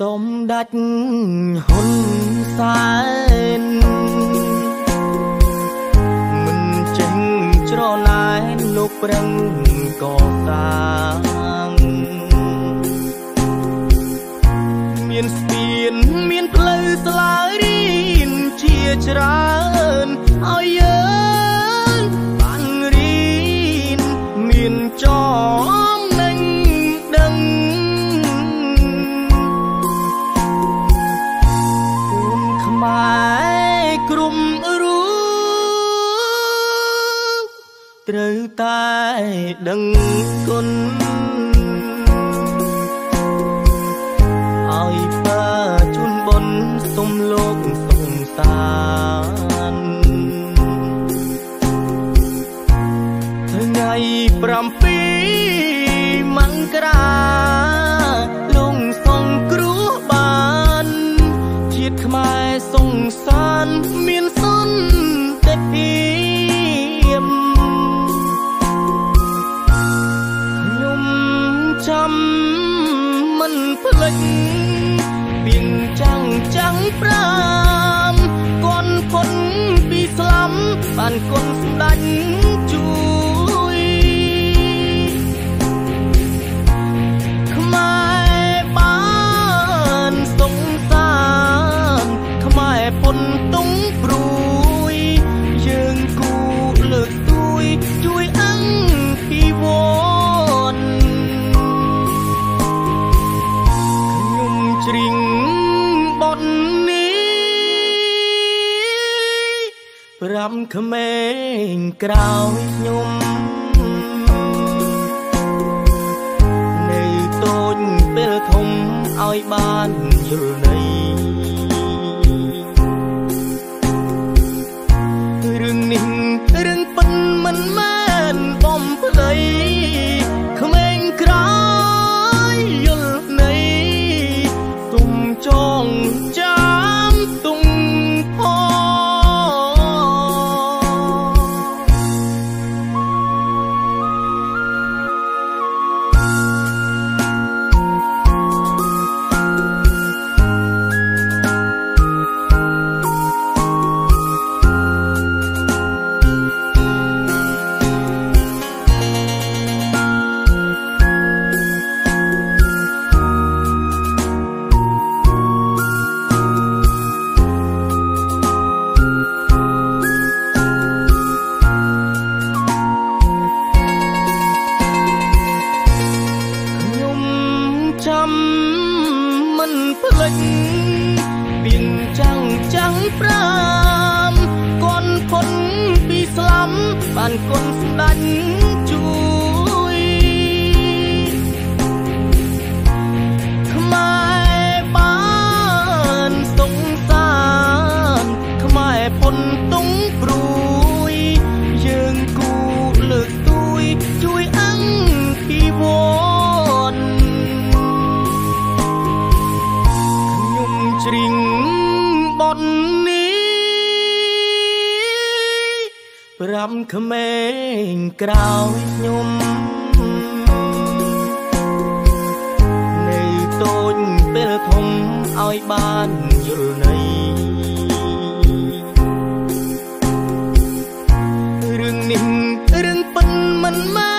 ដាច់ហ៊ុនសែនមិនចេញច្រណែនលោកប្រឹងកសាងមានស្ពានមានផ្លូវស្លើរៀនជាច្រើនឲ្យយើង មែរក្រុមរូត្រូវតែដឹងគុណឲ្យបើជូនបុណ្យសុំលោកសងសានថ្ងៃ7មករា ចពីងចាំងចាំងប្រាមកូនពុនពីស្លាប់បានគុណស្ដាច់ ប្រាប់ក្មេងក្រោយខ្ញុំនៅតូចពេលធំឲ្យបានយល់ន័យ មិនភ្លេចពីងចាំងចាំងប្រាមកូនពុនពីស្លាប់បានគុណស្ដាច់ ប្រំក្មេងក្រោយខ្ញុំនៅតូចពេលធំឲ្យបានយល់ន័យរឿងនេះរឿងប៉ុនមិនមែន